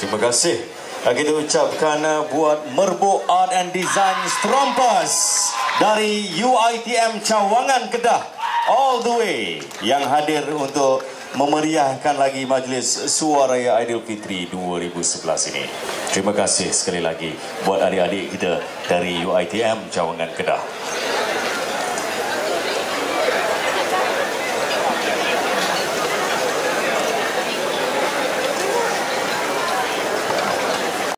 terima kasih. Kita ucapkan eh, buat Merbu Art and Design Strompas dari UITM Cawangan Kedah all the way yang hadir untuk memeriahkan lagi majlis Suara Raya Aidilfitri 2011 ini. Terima kasih sekali lagi buat adik-adik kita dari UITM Cawangan Kedah.